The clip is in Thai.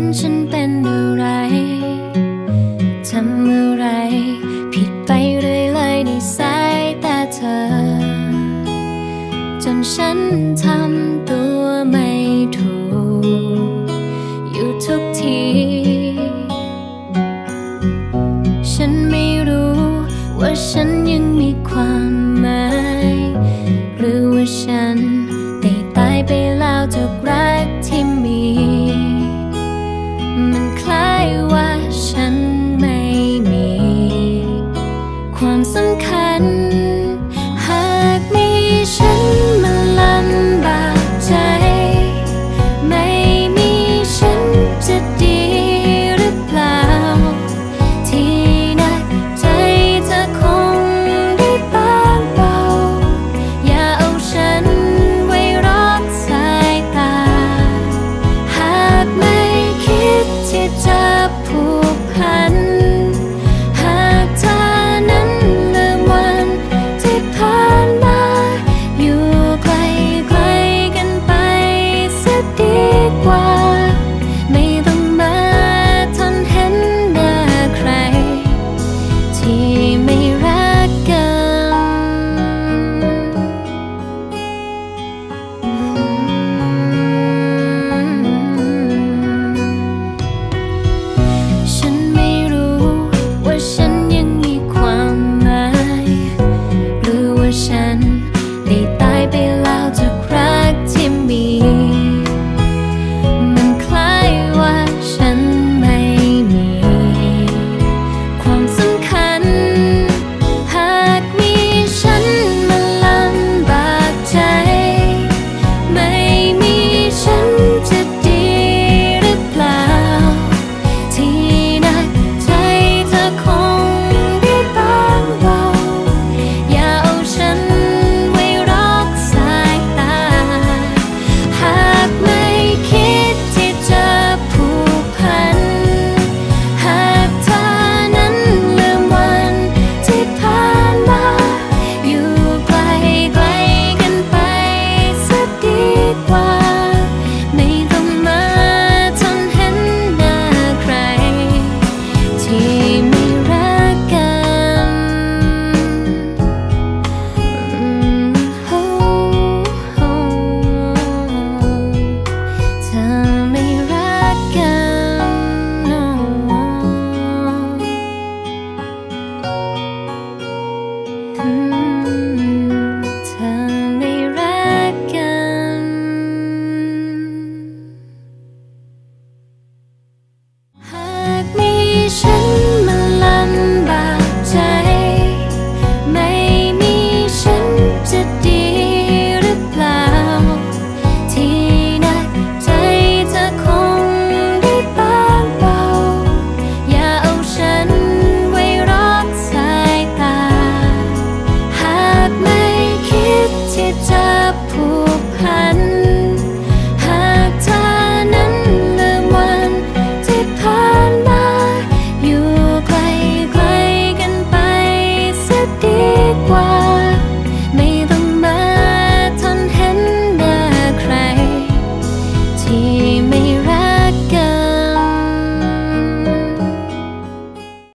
นฉันเป็นอะไร ทำอะไร ผิดไปเรื่อยเลยในสายตาเธอ จนฉันทำตัวไม่ถูก อยู่ทุกที มันคล้ายว่าฉัน